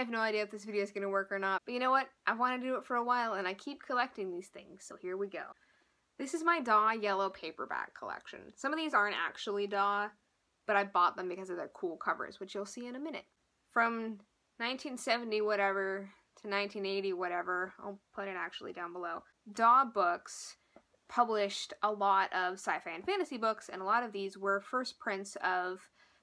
have no idea if this video is going to work or not, but you know what? I've wanted to do it for a while and I keep collecting these things, so here we go. This is my DAW yellow paperback collection. Some of these aren't actually DAW, but I bought them because of their cool covers, which you'll see in a minute. From 1970 whatever to 1980 whatever, I'll put it actually down below, DAW Books published a lot of sci-fi and fantasy books, and a lot of these were first prints of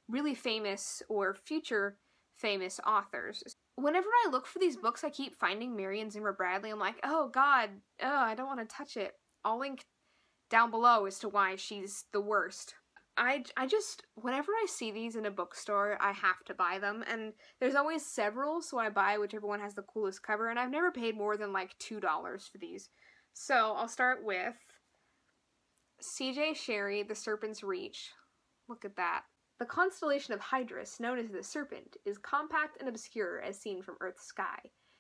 really famous or future famous authors. Whenever I look for these books, I keep finding Marion Zimmer Bradley. I'm like, oh god, oh, I don't want to touch it. I'll link down below as to why she's the worst. I, I just, whenever I see these in a bookstore, I have to buy them. And there's always several, so I buy whichever one has the coolest cover. And I've never paid more than like $2 for these. So I'll start with C.J. Cherryh, The Serpent's Reach. Look at that. The constellation of Hydrus, known as the Serpent, is compact and obscure as seen from Earth's sky.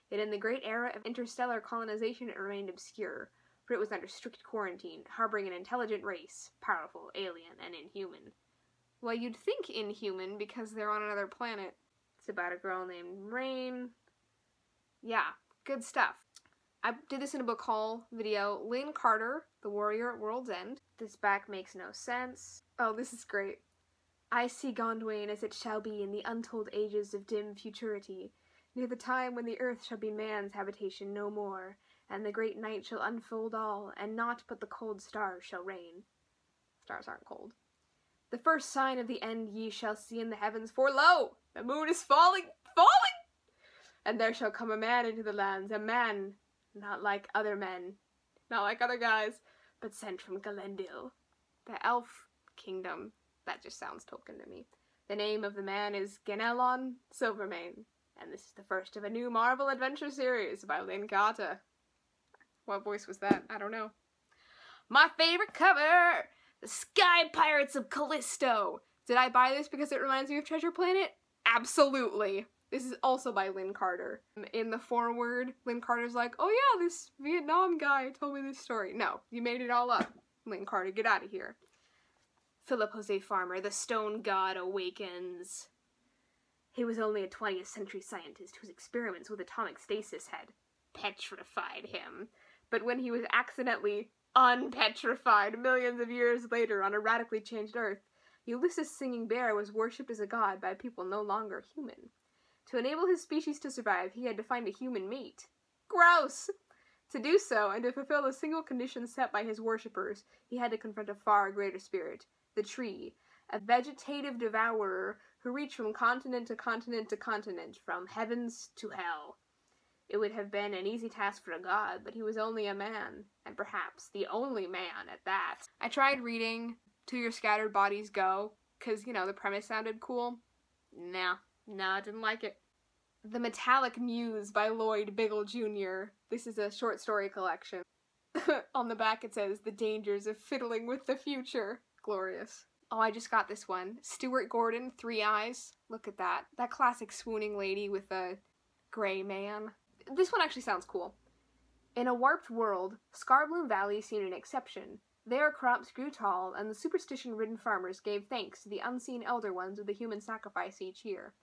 Yet in the great era of interstellar colonization it remained obscure, for it was under strict quarantine, harboring an intelligent race, powerful, alien, and inhuman. Well, you'd think inhuman because they're on another planet. It's about a girl named Rain. Yeah, good stuff. I did this in a book haul video. Lin Carter, The Warrior at World's End. This back makes no sense. Oh, this is great. I see Gondwane as it shall be in the untold ages of dim futurity, near the time when the earth shall be man's habitation no more, and the great night shall unfold all, and naught but the cold stars shall reign. Stars aren't cold. The first sign of the end ye shall see in the heavens, for lo! The moon is falling, falling! And there shall come a man into the lands, a man not like other men, not like other guys, but sent from Galendil, the elf kingdom. That just sounds Tolkien to me. The name of the man is Ganelon Silvermane, and this is the first of a new Marvel Adventure series by Lin Carter. What voice was that? I don't know. My favorite cover! The Sky Pirates of Callisto! Did I buy this because it reminds me of Treasure Planet? Absolutely. This is also by Lin Carter. In the foreword, Lin Carter's like, oh yeah, this Vietnam guy told me this story. No, you made it all up. Lin Carter, get out of here. Philip Jose Farmer, the stone god awakens. He was only a 20th century scientist whose experiments with atomic stasis had petrified him. But when he was accidentally unpetrified millions of years later on a radically changed Earth, Ulysses Singing Bear was worshipped as a god by people no longer human. To enable his species to survive, he had to find a human mate. Gross! To do so, and to fulfill the single condition set by his worshippers, he had to confront a far greater spirit, the tree, a vegetative devourer who reached from continent to continent to continent, from heavens to hell. It would have been an easy task for a god, but he was only a man, and perhaps the only man at that. I tried reading To Your Scattered Bodies Go, because, you know, the premise sounded cool. Nah, nah, I didn't like it. The Metallic Muse by Lloyd Biggle Jr. This is a short story collection. On the back it says, The Dangers of Fiddling with the Future glorious. Oh, I just got this one. Stuart Gordon, Three Eyes. Look at that. That classic swooning lady with a gray man. This one actually sounds cool. In a warped world, Scarbloom Valley seemed an exception. There crops grew tall, and the superstition-ridden farmers gave thanks to the unseen Elder Ones with a human sacrifice each year.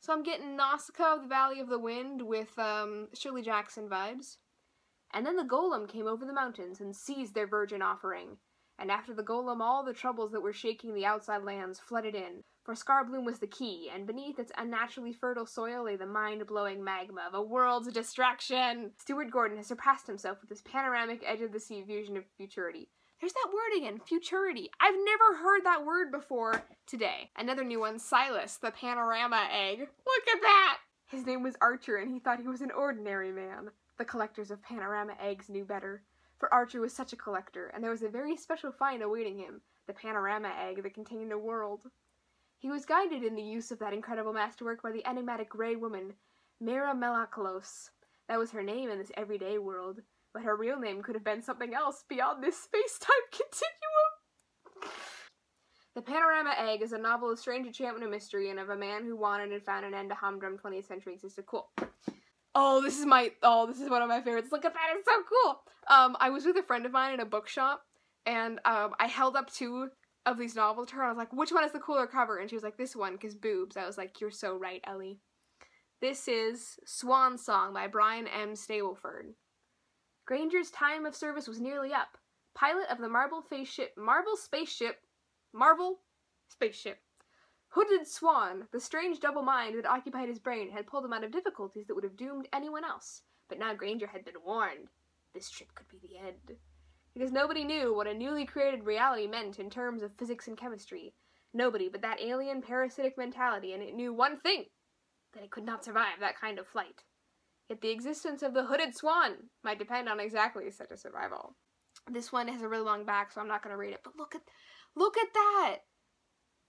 So I'm getting Nausicaa of the Valley of the Wind with um, Shirley Jackson vibes. And then the golem came over the mountains and seized their virgin offering, and after the golem all the troubles that were shaking the outside lands flooded in, for Scarbloom was the key, and beneath its unnaturally fertile soil lay the mind-blowing magma of a world's destruction. Stuart Gordon has surpassed himself with this panoramic edge-of-the-sea vision of futurity. There's that word again, futurity. I've never heard that word before today. Another new one, Silas, the panorama egg. Look at that! His name was Archer, and he thought he was an ordinary man. The collectors of panorama eggs knew better for Archer was such a collector, and there was a very special find awaiting him, the panorama egg that contained a world. He was guided in the use of that incredible masterwork by the enigmatic gray woman, Mira Melakalos. That was her name in this everyday world, but her real name could have been something else beyond this space-time continuum. The Panorama Egg is a novel of strange enchantment and mystery and of a man who wanted and found an end to humdrum 20th century existed. Cool. Oh, this is my, oh, this is one of my favorites. Look at that, it's so cool. Um, I was with a friend of mine in a bookshop, and um, I held up two of these novels to her. I was like, which one is the cooler cover? And she was like, this one, because boobs. I was like, you're so right, Ellie. This is Swan Song by Brian M. Stableford. Granger's time of service was nearly up. Pilot of the Marble face ship, Marble spaceship, Marvel spaceship. Hooded Swan, the strange double mind that occupied his brain, had pulled him out of difficulties that would have doomed anyone else. But now Granger had been warned. This trip could be the end. Because nobody knew what a newly created reality meant in terms of physics and chemistry. Nobody but that alien parasitic mentality, and it knew one thing that it could not survive that kind of flight. Yet the existence of the hooded swan might depend on exactly such a survival. This one has a really long back, so I'm not gonna read it, but look at look at that!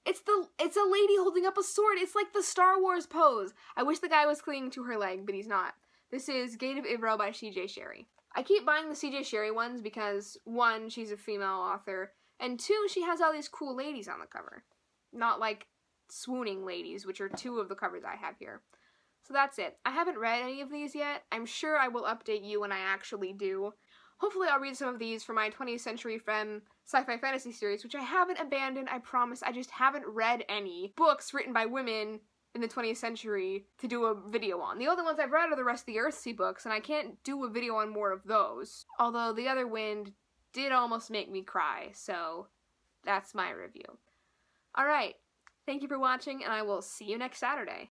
It's the it's a lady holding up a sword. It's like the Star Wars pose. I wish the guy was clinging to her leg, but he's not. This is Gate of Ivrel by C.J. Cherryh. I keep buying the C.J. Cherryh ones because one, she's a female author, and two, she has all these cool ladies on the cover. Not like swooning ladies, which are two of the covers I have here. So that's it. I haven't read any of these yet. I'm sure I will update you when I actually do. Hopefully I'll read some of these for my 20th Century Femme sci-fi fantasy series, which I haven't abandoned, I promise. I just haven't read any books written by women in the 20th century to do a video on. The only ones I've read are the rest of the Earthsea books, and I can't do a video on more of those. Although The Other Wind did almost make me cry, so that's my review. Alright, thank you for watching, and I will see you next Saturday.